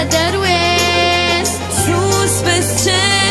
That dăruiesc Sus pe